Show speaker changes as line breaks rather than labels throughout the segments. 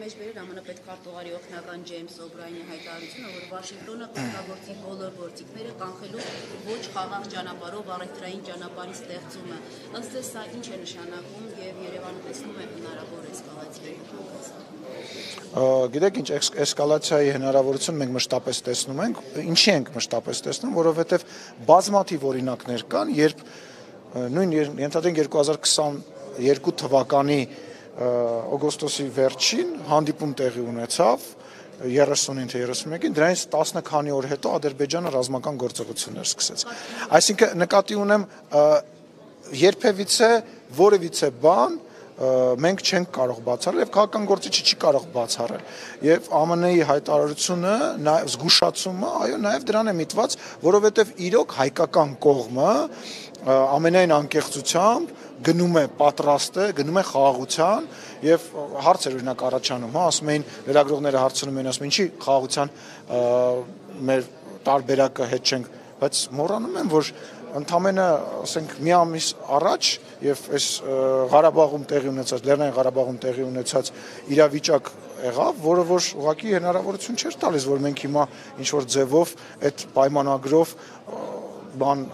մեջ բերել ԱՄՆ պետքարտուղարի օգնական Ջեյմս Օբրայնի հայտարարությունը, որ Վաշինգտոնը կարգավորի բոլոր գործիքները կանխելու ոչ խաղաղ ճանապարհով առևտրային ճանապարհի ստեղծումը։ Ըստ էս սա ինչ է նշանակում եւ Երևանը տեսնում է հնարավոր էսկալացիայի
Գիտեք ինչ էսկալացիայի հնարավորություն մենք մշտապես տեսնում ենք, ինչի ենք մշտապես տեսնում, որովհետեւ բազմաթիվ օրինակներ կան, երբ նույն ենթադրենք 2022 թվականի օգոստոսի վերջին հանդիպում տեղի ունեցավ 30-ին թե 31-ին դրանից 10 քանի օր հետո Ադրբեջանը ռազմական գործողություններ սկսեց։ Այսինքն նկատի ունեմ երբևիցե որևիցե բան մենք չենք կարող բացառել եւ քաղաքական գործիչը չի կարող բացառել եւ ԱՄՆ-ի հայտարարությունը նաեւ զգուշացումը այո նաեւ դրան է միտված որովհետեւ իրոք հայկական կողմը ամենայն անկեղծությամբ գնում է պատրաստ է, գնում է խաղաղության եւ հարցեր օրինակ առաջանում, հա, ասում էին լրագրողները հարցնում են, ասում ինչի խաղաղության մեր տարբերակը հետ չենք, բայց մոռանում են, որ ընդամենը, ասենք, մի ամիս առաջ եւ այս Ղարաբաղում տեղի ունեցած, Լեռնային Ղարաբաղում տեղի ունեցած իրավիճակ եղավ, որը որ ուղղակի հնարավորություն չէր տալիս, որ մենք հիմա ինչ որ ձևով այդ պայմանագրով բան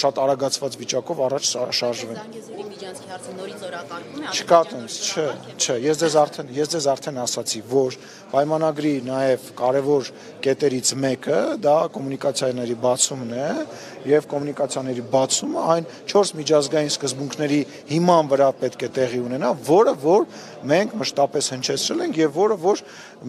շատ արագացված վիճակով առաջ շարժվեն։
Միջանցքի հարցը նորից օրակարգում է։
Չկա տենց, չէ, չէ, ես ձեզ արդեն ես ձեզ արդեն ասացի, որ պայմանագրի նաև կարևոր կետերից մեկը դա կոմունիկացիաների բացումն է եւ կոմունիկացիաների բացումը այն 4 միջազգային սկզբունքների հիման վրա պետք է տեղի ունենա, որը որ մենք մշտապես հնչեցրել ենք եւ որը որ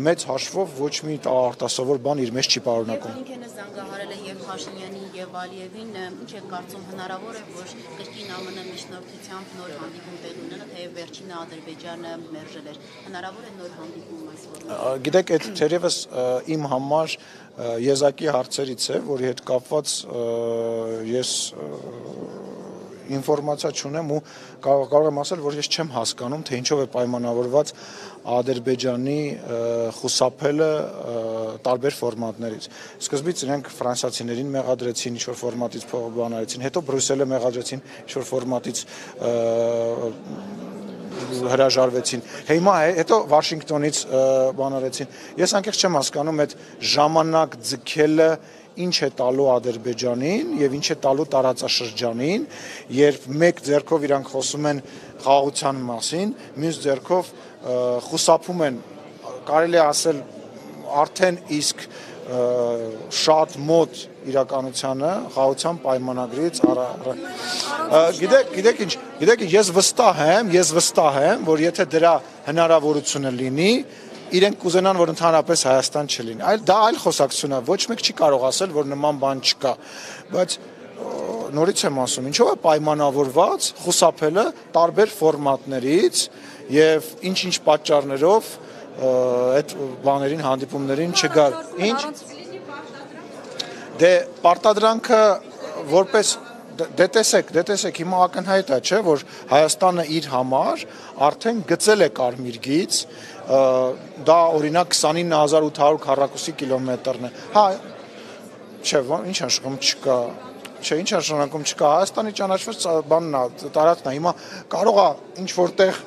մեծ հաշվով ոչ մի արտասովոր բան իր մեջ չի պարունակում։
Բլինքենը զանգահարել է եւ Փաշինյանին եւ Ալիևին, ինչ է կարծում հնարավոր է, որ կրկին ԱՄՆ միջնորդությամբ նոր հանդիպում տեղի ունենա, թեև վերջինը Ադրբեջանը մերժել էր։ Հնարավոր է նոր հանդիպում այսօր։
Գիտեք, այդ թերևս իմ համար եզակի հարցերից է, որի հետ կապված ես ինֆորմացիա չունեմ ու կարող, կարող եմ ասել, որ ես չեմ հասկանում, թե ինչով է պայմանավորված Ադրբեջանի խուսափելը տարբեր ֆորմատներից։ Սկզբից իրենք ֆրանսիացիներին մեղադրեցին ինչ-որ ֆորմատից փողբանարեցին, հետո Բրյուսելը մեղադրեցին ինչ-որ ֆորմատից հրաժարվեցին։ Հիմա հետո Վաշինգտոնից բանարեցին։ Ես անկեղծ չեմ հասկանում այդ ժամանակ ձգելը ինչ է տալու Ադրբեջանին եւ ինչ է տալու տարածաշրջանին, երբ մեկ ձեռքով իրանք խոսում են խաղաղության մասին, մյուս ձեռքով խուսափում են կարելի ասել արդեն իսկ շատ մոտ իրականությանը խաղաղության պայմանագրից առ գիտեք գիտեք ինչ գիտեք ես վստահ եմ ես վստահ եմ որ եթե դրա հնարավորությունը լինի իրենք կուզենան, որ ընդհանրապես Հայաստան չլինի։ Այլ դա այլ խոսակցություն է, ոչ մեկ չի կարող ասել, որ նման բան չկա։ Բայց նորից եմ ասում, ինչով է պայմանավորված խուսափելը տարբեր ֆորմատներից եւ ինչ-ինչ պատճառներով այդ բաներին հանդիպումներին չգալ։ Ինչ Դե պարտադրանքը որպես դե տեսեք, դե տեսեք, հիմա ակնհայտ է, չէ, որ Հայաստանը իր համար արդեն գծել է կարմիր գիծ, դա օրինակ 29800 քառակուսի կիլոմետրն է։ Հա, չէ, ինչ աշխատում չկա, չէ, ինչ աշխատում չկա։ Հայաստանի ճանաչված բանն է, տարածքն է։ Հիմա կարող է ինչ որտեղ,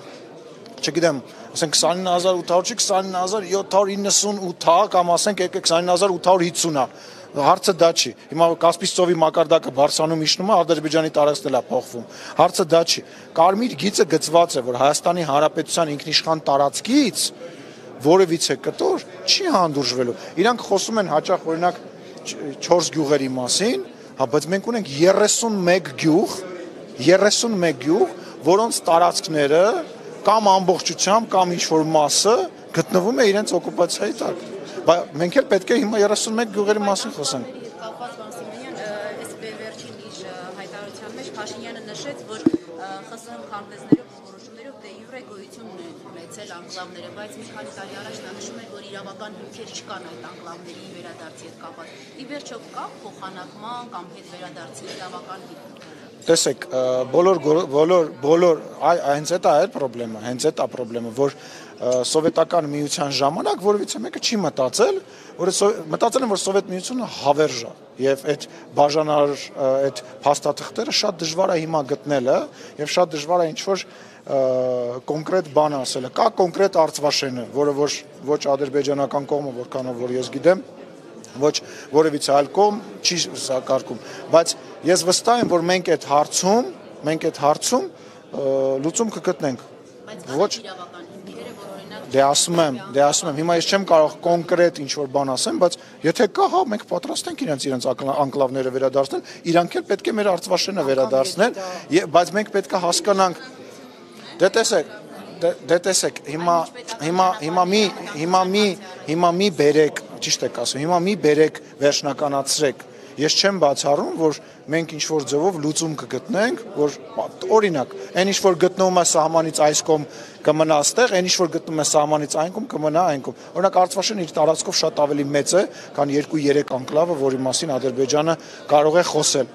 չգիտեմ, ասենք 29800 չի, 29798 հա, կամ ասենք 29850 է հարցը դա չի։ Հիմա Կասպից ծովի մակարդակը Բարսանում իջնում է, Ադրբեջանի տարածքն է փոխվում։ Հարցը դա չի։ Կարմիր գիծը գծված է, որ Հայաստանի Հանրապետության ինքնիշխան տարածքից որևիցե կտոր չի հանդուրժվելու։ Իրանք խոսում են հաճախ օրինակ 4 գյուղերի մասին, հա, բայց մենք ունենք 31 գյուղ, 31 գյուղ, որոնց տարածքները կամ ամբողջությամբ կամ ինչ որ մասը գտնվում է իրենց օկուպացիայի տակ բայց մենք էլ պետք է հիմա 31 գյուղերի մասին խոսենք։
Կապված Վասիլյանյան, այս վերջին իր հայտարարության մեջ Փաշինյանը նշեց, որ ԽՍՀՄ քարտեզներով որոշումներով դե յուրե գոյություն ունեցել անկլավները, բայց մի քանի տարի առաջ նա նշում էր, որ իրավական հիմքեր չկան այդ անկլավների վերադարձի հետ կապված։ Ի վերջո կա փոխանակման կամ հետ վերադարձի իրավական հիմք
տեսեք բոլոր բոլոր բոլոր հենց այդ է այդ խնդրեմը հենց այդ է խնդրեմը որ սովետական միության ժամանակ որևիցե մեկը չի մտածել, որ մտածել են, որ սովետ միությունը հավերժ է եւ այդ բաժանար այդ փաստաթղթերը շատ դժվար է հիմա գտնելը եւ շատ դժվար է ինչ որ կոնկրետ բան ասելը։ Կա կոնկրետ արծվաշենը, որը ոչ ոչ ադրբեջանական կողմը, որքանով որ ես գիտեմ, ոչ որևիցե այլ կողմ չի սակարկում, բայց ես վստահ եմ, որ մենք այդ հարցում, մենք այդ հարցում լուծում կգտնենք։
Ոչ իրավական որ
Դե ասում եմ, դե ասում եմ, հիմա ես չեմ կարող կոնկրետ ինչ որ բան ասեմ, բայց եթե կա, հա, մենք պատրաստ ենք իրենց իրենց անկլավները վերադարձնել, իրանք էլ պետք է մեր արծվաշենը վերադարձնել, բայց մենք պետք է հասկանանք Դե տեսեք, դե, դե տեսեք, հիմա հիմա հիմա մի հիմա մի հիմա մի բերեք, ճիշտ եք ասում, հիմա մի բերեք վերջնականացրեք ես չեմ բացառում, որ մենք ինչ որ ձևով լուծում կգտնենք, որ օրինակ, այն ինչ որ գտնվում է սահմանից այս կողմ կմնա այստեղ, այն ինչ որ գտնում է սահմանից այն կողմ կմնա այն կողմ։ Օրինակ Արցախաշեն իր տարածքով շատ ավելի մեծ է, քան 2-3 անկլավը, որի մասին Ադրբեջանը կարող է խոսել։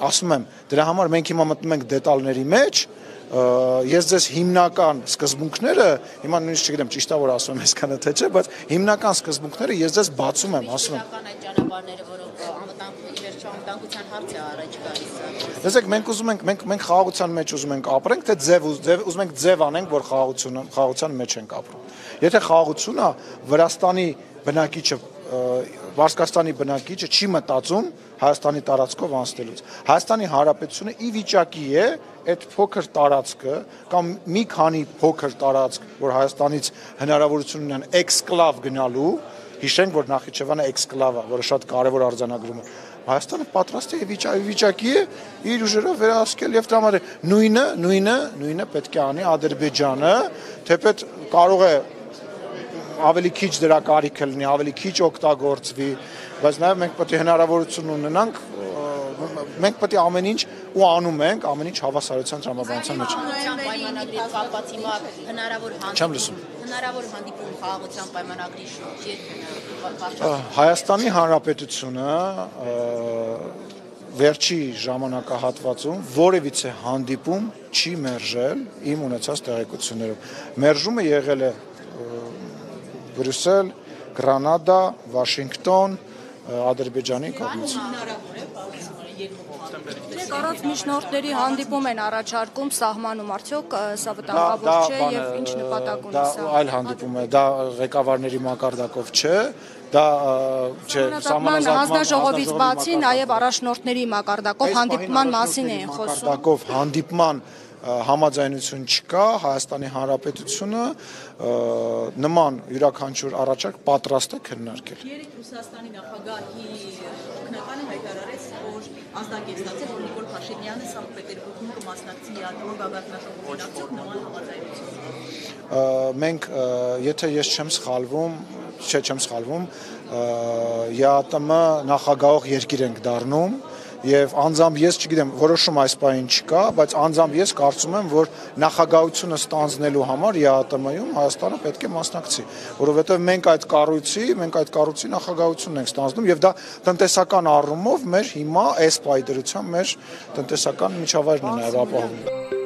Ասում եմ, դրա համար մենք հիմա մտնում ենք դետալների մեջ, ես ձեզ հիմնական սկզբունքները, հիմա նույնիսկ չգիտեմ ճիշտ է որ ասում եմ այսքանը թե չէ, բայց հիմնական սկզբունքները ես ձեզ բացում եմ, ասում եմ։
Իրական այդ ճանապարհները, որոնք անվտանգ վերջո անվտանգության հարց է առաջ գալիս։
Տեսեք, մենք ուզում ենք, մենք մենք խաղաղության մեջ ուզում ենք ապրենք, թե ձև ուզում ենք ձև անենք, որ խաղաղությունը խաղաղության մեջ ենք ապրում։ Եթե խաղաղությունն է Վրաստանի բնակիչը Վարսկաստանի բնակիչը չի մտածում Հայաստանի տարածքով անցնելուց։ Հայաստանի Հանրապետությունը ի վիճակի է այդ փոքր տարածքը կամ մի քանի փոքր տարածք, որ Հայաստանից հնարավորություն ունեն էքսկլավ գնալու, հիշենք, որ Նախիջևանը էքսկլավ է, որը շատ կարևոր արձանագրում է։ Հայաստանը պատրաստ է վիճակի է իր ուժերով վերահսկել եւ դրա համար նույնը, նույնը, նույնը պետք է անի Ադրբեջանը, թեպետ կարող է ավելի քիչ դրա կարիքը լինի, ավելի քիչ օգտագործվի, բայց նաև մենք պետք է հնարավորություն ունենանք մենք պետք է ամեն ինչ ու անում ենք, ամեն ինչ հավասարության տրամաբանության մեջ։
Պայմանագրի կապված հիմա հնարավոր
Չեմ լսում։
Հնարավոր հանդիպում խաղաղության պայմանագրի շուրջ երբ
Հայաստանի Հանրապետությունը վերջի ժամանակահատվածում որևիցե հանդիպում չի մերժել իմ ունեցած տեղեկություններով։ Մերժումը եղել է Բրյուսել, Գրանադա, Վաշինգտոն, Ադրբեջանի կողմից։
Դեք առանց միջնորդների հանդիպում են առաջարկում սահմանում արդյոք սա վտանգավոր չէ եւ ինչ նպատակ ունի սա։
Դա այլ հանդիպում է, դա ղեկավարների մակարդակով չէ, դա չէ
սահմանազատման հանձնաժողովից բացի նաեւ առաջնորդների մակարդակով հանդիպման մասին էին խոսում։
Մակարդակով հանդիպման համաձայնություն չկա, Հայաստանի Հանրապետությունը նման յուրաքանչյուր առաջարկ պատրաստ է քննարկել։
Երեք Ռուսաստանի նախագահի օգնականը հայտարարեց, որ ազդակեստացել, որ Նիկոլ Փաշինյանը Սանկտ Պետերբուրգում կմասնակցի յատրո գագաթնաշողովին արդյոք նման համաձայնություն։
Մենք եթե ես չեմ սխալվում, չէ, չեմ սխալվում, ԵԱՏՄ նախագահող երկիր ենք դառնում եւ անձամբ ես չգիտեմ որոշում այս պահին չկա, բայց անձամբ ես կարծում եմ, որ նախագահությունը ստանձնելու համար ԵԱՏՄ-ում Հայաստանը պետք է մասնակցի, որովհետեւ մենք այդ կառույցի, մենք այդ կառույցի նախագահությունն ենք ստանձնում եւ դա տնտեսական առումով մեր հիմա այս պայդրությամբ մեր տնտեսական միջավայրն է նաեւ ապահովում։